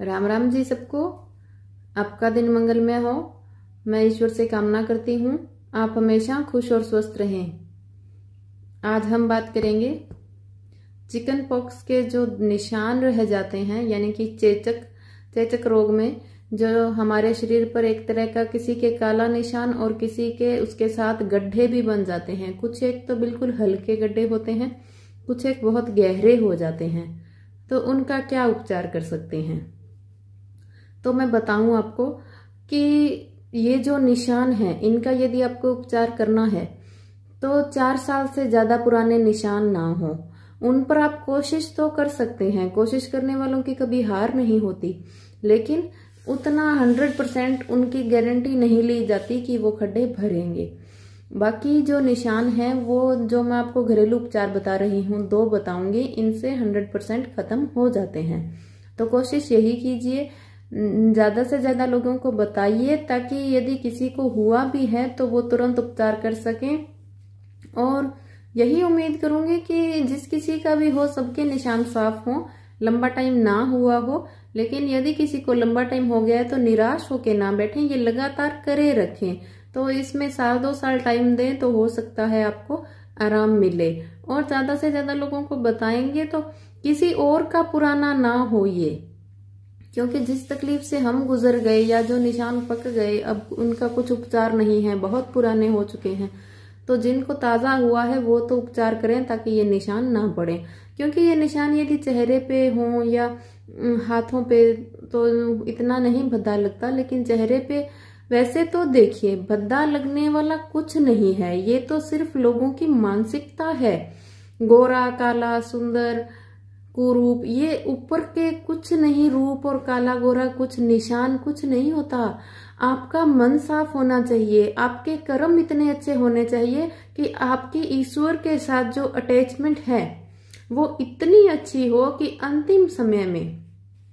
राम राम जी सबको। आपका दिन मंगलमय हो। मैं ईश्वर से कामना करती हूँ। आप हमेशा खुश और स्वस्थ रहें। आज हम बात करेंगे चिकन पॉक्स के जो निशान रह जाते हैं, यानी कि चेचक चेचक रोग में, जो हमारे शरीर पर एक तरह का किसी के काला निशान और किसी के उसके साथ गड्ढे भी बन जाते हैं। कुछ एक तो बिल्कुल हल्के गड्ढे होते हैं, कुछ एक बहुत गहरे हो जाते हैं। तो उनका क्या उपचार कर सकते हैं? तो मैं बताऊँ आपको कि ये जो निशान है, इनका यदि आपको उपचार करना है तो चार साल से ज़्यादा पुराने निशान ना हो। उन पर आप कोशिश तो कर सकते हैं, कोशिश करने वालों की कभी हार नहीं होती, लेकिन उतना हंड्रेड परसेंट उनकी गारंटी नहीं ली जाती कि वो खड्डे भरेंगे। बाकी जो निशान है, वो जो मैं आपको घरेलू उपचार बता रही हूँ, दो बताऊँगी, इनसे हंड्रेड परसेंट खत्म हो जाते हैं। तो कोशिश यही कीजिए ज़्यादा से ज़्यादा लोगों को बताइए ताकि यदि किसी को हुआ भी है तो वो तुरंत उपचार कर सकें। और यही उम्मीद करूँगी कि जिस किसी का भी हो, सबके निशान साफ़ हो, लंबा टाइम ना हुआ हो, लेकिन यदि किसी को लंबा टाइम हो गया है तो निराश होके ना बैठे, ये लगातार करे रखें। तो इसमें साल दो साल टाइम दें तो हो सकता है आपको आराम मिले। और ज़्यादा से ज़्यादा लोगों को बताएँगे तो किसी और का पुराना ना हो ये। क्योंकि जिस तकलीफ़ से हम गुजर गए या जो निशान पक गए, अब उनका कुछ उपचार नहीं है, बहुत पुराने हो चुके हैं। तो जिनको ताज़ा हुआ है, वो तो उपचार करें ताकि ये निशान ना पड़े क्योंकि ये निशान यदि चेहरे पे हो या हाथों पे तो इतना नहीं भद्दा लगता, लेकिन चेहरे पे वैसे तो देखिए, भद्दा लगने वाला कुछ नहीं है। ये तो सिर्फ़ लोगों की मानसिकता है। गोरा, काला, सुंदर कुरूप ये ऊपर के कुछ नहीं, रूप और काला गोरा कुछ, निशान कुछ नहीं होता। आपका मन साफ़ होना चाहिए। आपके कर्म इतने अच्छे होने चाहिए कि आपकी ईश्वर के साथ जो अटैचमेंट है, वो इतनी अच्छी हो कि अंतिम समय में,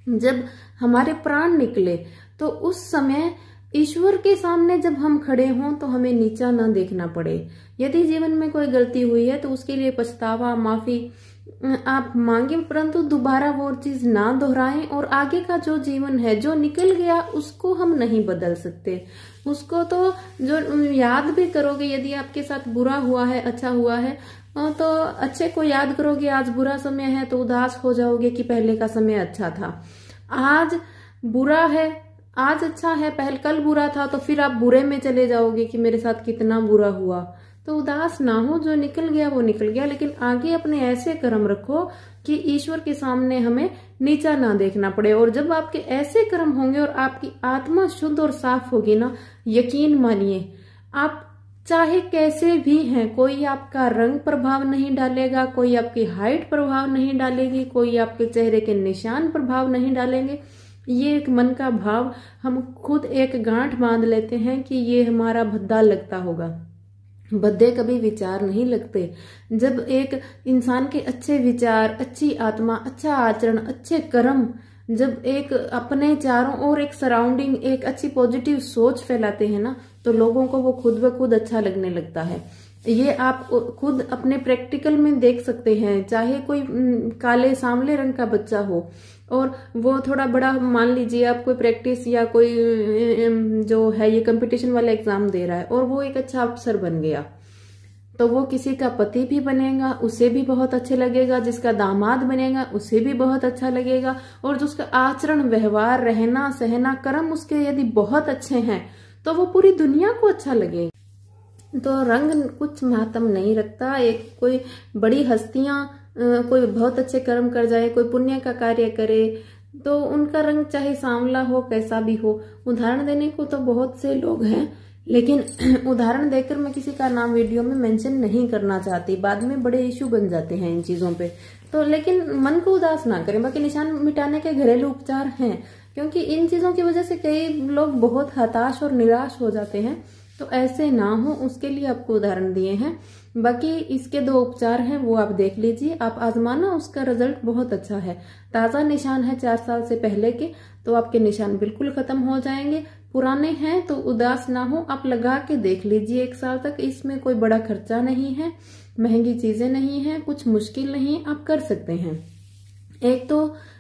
जब हमारे प्राण निकले तो उस समय ईश्वर के सामने जब हम खड़े हों तो हमें नीचा ना देखना पड़े। यदि जीवन में कोई गलती हुई है तो उसके लिए पछतावा, माफ़ी आप मांगे परंतु दोबारा वो चीज़ ना दोहराएँ और आगे का जो जीवन है, जो निकल गया, उसको हम नहीं बदल सकते। उसको तो जो याद भी करोगे, यदि आपके साथ बुरा हुआ है अच्छा हुआ है तो अच्छे को याद करोगे, आज बुरा समय है तो उदास हो जाओगे कि पहले का समय अच्छा था। आज बुरा है, आज अच्छा है, पहले, कल बुरा था तो फिर आप बुरे में चले जाओगे कि मेरे साथ कितना बुरा हुआ। तो उदास ना हो, जो निकल गया वो निकल गया, लेकिन आगे अपने ऐसे कर्म रखो कि ईश्वर के सामने हमें नीचा ना देखना पड़े। और जब आपके ऐसे कर्म होंगे और आपकी आत्मा शुद्ध और साफ़ होगी ना, यकीन मानिए, आप चाहे कैसे भी हैं, कोई आपका रंग प्रभाव नहीं डालेगा, कोई आपकी हाइट प्रभाव नहीं डालेगी, कोई आपके चेहरे के निशान प्रभाव नहीं डालेंगे। ये एक मन का भाव, हम खुद एक गांठ बाँध लेते हैं कि ये हमारा भद्दा लगता होगा। बद्दे कभी विचार नहीं लगते। जब एक इंसान के अच्छे विचार, अच्छी आत्मा अच्छा आचरण, अच्छे कर्म, जब एक अपने चारों ओर एक सराउंडिंग एक अच्छी पॉजिटिव सोच फैलाते हैं ना तो लोगों को वो खुद ब खुद अच्छा लगने लगता है। ये आप खुद अपने प्रैक्टिकल में देख सकते हैं, चाहे कोई काले, सांवले रंग का बच्चा हो। और वो थोड़ा बड़ा, मान लीजिए आप कोई प्रैक्टिस या कोई जो है, ये कंपटीशन वाला एग्ज़ाम दे रहा है और वो एक अच्छा अफसर बन गया तो वो किसी का पति भी बनेगा, उसे भी बहुत अच्छे लगेगा, जिसका दामाद बनेगा, उसे भी बहुत अच्छा लगेगा और जो उसका आचरण, व्यवहार, रहना, सहना, कर्म उसके यदि बहुत अच्छे हैं तो वो पूरी दुनिया को अच्छा लगेगा। तो रंग कुछ महत्व नहीं रखता, एक कोई बड़ी हस्तियाँ कोई बहुत अच्छे कर्म कर जाए, कोई पुण्य का कार्य करे तो उनका रंग चाहे सांवला हो, कैसा भी हो, उदाहरण देने को तो बहुत से लोग हैं, लेकिन उदाहरण देकर मैं किसी का नाम वीडियो में मेंशन नहीं करना चाहती। बाद में बड़े इश्यू बन जाते हैं इन चीज़ों पे। तो लेकिन मन को उदास ना करें, बाकी निशान मिटाने के घरेलू उपचार हैं, क्योंकि इन चीज़ों की वजह से कई लोग बहुत हताश और निराश हो जाते हैं। तो ऐसे ना हो, उसके लिए आपको उदाहरण दिए हैं। बाकी इसके दो उपचार हैं, वो आप देख लीजिए। आप आजमाना, उसका रिज़ल्ट बहुत अच्छा है। ताज़ा निशान है चार साल से पहले के तो आपके निशान बिल्कुल खत्म हो जाएँगे। पुराने हैं तो उदास ना हो, आप लगा के देख लीजिए एक साल तक। इसमें कोई बड़ा खर्चा नहीं है, महँगी चीज़ें नहीं है, कुछ मुश्किल नहीं आप कर सकते हैं। एक तो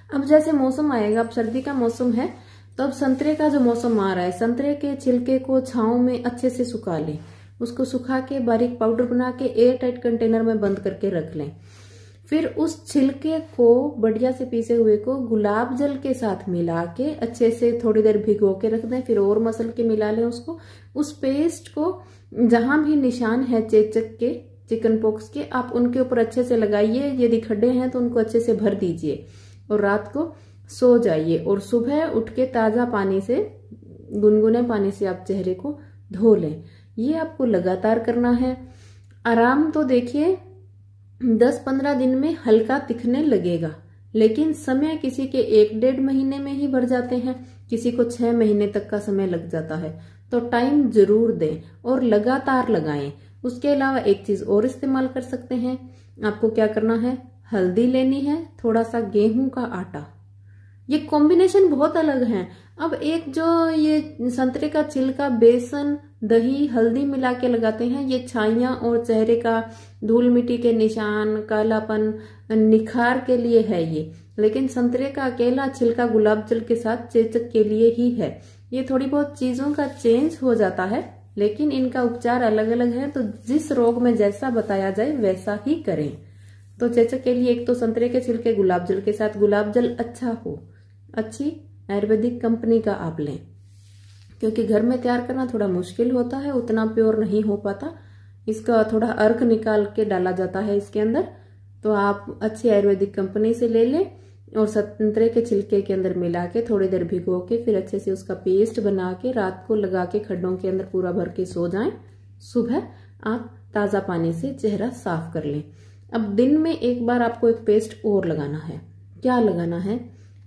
अब जैसे मौसम आएगा, अब सर्दी का मौसम है तो अब संतरे का जो मौसम आ रहा है, संतरे के छिलके को छाव में अच्छे से सुखा लें। उसको सुखा के बारीक पाउडर बना के एयर टाइट कंटेनर में बंद करके रख लें। फिर उस छिलके को बढ़िया से पीसे हुए को गुलाब जल के साथ मिला के अच्छे से थोड़ी देर भिगो के रख दें, फिर और मसल के मिला लें उसको। उस पेस्ट को जहाँ भी निशान है चेचक के, चिकन पॉक्स के, आप उनके ऊपर अच्छे से लगाइए। यदि खड्डे हैं तो उनको अच्छे से भर दीजिए। और रात को सो जाइए और सुबह उठ के ताज़ा पानी से, गुनगुने पानी से आप चेहरे को धो लें। ये आपको लगातार करना है। आराम तो देखिए, दस पंद्रह दिन में हल्का दिखने लगेगा, लेकिन समय किसी के एक डेढ़ महीने में ही भर जाते हैं। किसी को छह महीने तक का समय लग जाता है। तो टाइम ज़रूर दें और लगातार लगाएँ। उसके अलावा एक चीज़ और इस्तेमाल कर सकते हैं। आपको क्या करना है? हल्दी लेनी है, थोड़ा सा गेहूँ का आटा। ये कॉम्बिनेशन बहुत अलग है। अब एक जो ये संतरे का छिलका बेसन, दही, हल्दी मिला के लगाते हैं, ये छाइया और चेहरे का धूल मिट्टी के निशान, कालापन, निखार के लिए है ये। लेकिन संतरे का अकेला छिलका गुलाब जल के साथ चेचक के लिए ही है। ये थोड़ी बहुत चीज़ों का चेंज हो जाता है, लेकिन इनका उपचार अलग अलग है तो जिस रोग में जैसा बताया जाए, वैसा ही करें। तो चेचक के लिए एक तो संतरे के छिलके गुलाब जल के साथ गुलाब जल अच्छा हो। अच्छी आयुर्वेदिक कंपनी का आप लें। क्योंकि घर में तैयार करना थोड़ा मुश्किल होता है, उतना प्योर नहीं हो पाता। इसका थोड़ा अर्क निकाल के डाला जाता है इसके अंदर। तो आप अच्छी आयुर्वेदिक कंपनी से ले लें और संतरे के छिलके के अंदर मिला के थोड़ी देर भिगो के फिर अच्छे से उसका पेस्ट बना के रात को लगा के खड्डों के अंदर पूरा भर के सो जाएँ। सुबह आप ताज़ा पानी से चेहरा साफ़ कर लें। अब दिन में एक बार आपको एक पेस्ट और लगाना है। क्या लगाना है?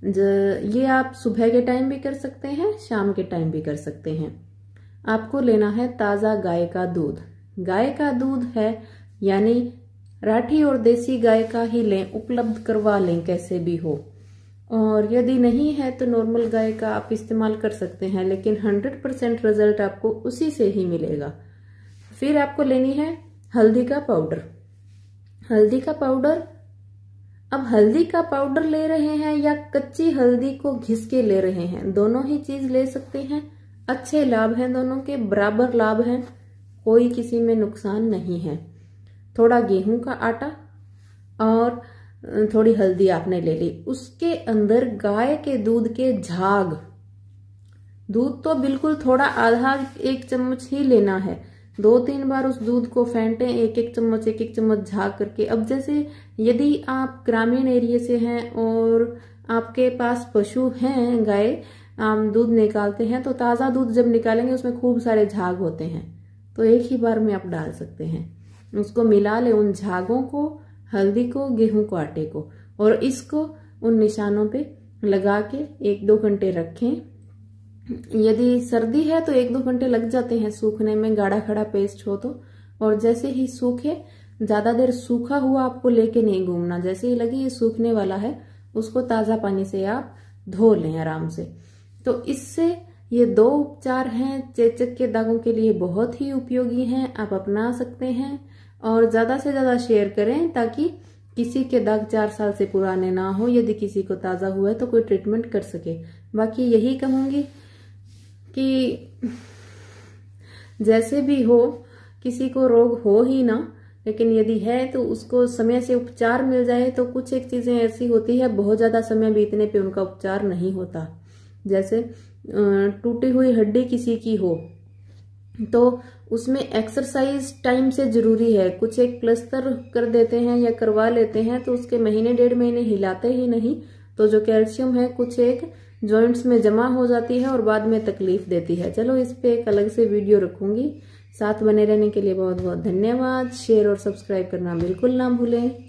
ये आप सुबह के टाइम भी कर सकते हैं, शाम के टाइम भी कर सकते हैं। आपको लेना है ताज़ा गाय का दूध। गाय का दूध है, यानी राठी और देसी गाय का ही लें, उपलब्ध करवा लें, कैसे भी हो। और यदि नहीं है तो नॉर्मल गाय का आप इस्तेमाल कर सकते हैं, लेकिन 100 परसेंट रिज़ल्ट आपको उसी से ही मिलेगा। फिर आपको लेनी है हल्दी का पाउडर हल्दी का पाउडर अब हल्दी का पाउडर ले रहे हैं या कच्ची हल्दी को घिस के ले रहे हैं? दोनों ही चीज़ ले सकते हैं। अच्छे लाभ हैं दोनों के, बराबर लाभ हैं। कोई किसी में नुकसान नहीं है। थोड़ा गेहूँ का आटा और थोड़ी हल्दी आपने ले ली। उसके अंदर गाय के दूध के झाग। दूध तो बिल्कुल थोड़ा आधा एक चम्मच ही लेना है। दो तीन बार उस दूध को फेंटे एक एक चम्मच एक एक चम्मच झाग करके। अब जैसे यदि आप ग्रामीण एरिया से हैं और आपके पास पशु हैं, गाय दूध निकालते हैं तो ताज़ा दूध जब निकालेंगे, उसमें खूब सारे झाग होते हैं। तो एक ही बार में आप डाल सकते हैं। उसको मिला ले उन झागों को, हल्दी को, गेहूँ को, आटे को, और इसको उन निशानों पे लगा के एक दो घंटे रखें। यदि सर्दी है तो एक दो घंटे लग जाते हैं सूखने में, गाढ़ा खड़ा पेस्ट हो तो। और जैसे ही सूखे, ज़्यादा देर सूखा हुआ आपको लेके नहीं घूमना। जैसे ही लगे ये सूखने वाला है, उसको ताज़ा पानी से आप धो लें आराम से। तो इससे ये दो उपचार हैं, चेचक के दागों के लिए बहुत ही उपयोगी हैं, आप अपना सकते हैं। और ज़्यादा से ज़्यादा शेयर करें ताकि किसी के दाग चार साल से पुराने ना हो। यदि किसी को ताज़ा हुआ है तो कोई ट्रीटमेंट कर सके। बाकी यही कहूँगी कि जैसे भी हो, किसी को रोग हो ही ना, लेकिन यदि है तो उसको समय से उपचार मिल जाए तो कुछ एक चीज़ें ऐसी होती है, बहुत ज़्यादा समय बीतने पे उनका उपचार नहीं होता। जैसे टूटी हुई हड्डी किसी की हो तो उसमें एक्सरसाइज टाइम से ज़रूरी है। कुछ एक प्लस्तर कर देते हैं या करवा लेते हैं तो उसके महीने डेढ़ महीने हिलाते ही नहीं तो जो कैल्शियम है, कुछ एक जॉइंट्स में जमा हो जाती है और बाद में तकलीफ़ देती है। चलो इस पर एक अलग से वीडियो रखूँगी। साथ बने रहने के लिए बहुत बहुत धन्यवाद। शेयर और सब्सक्राइब करना बिल्कुल ना भूलें।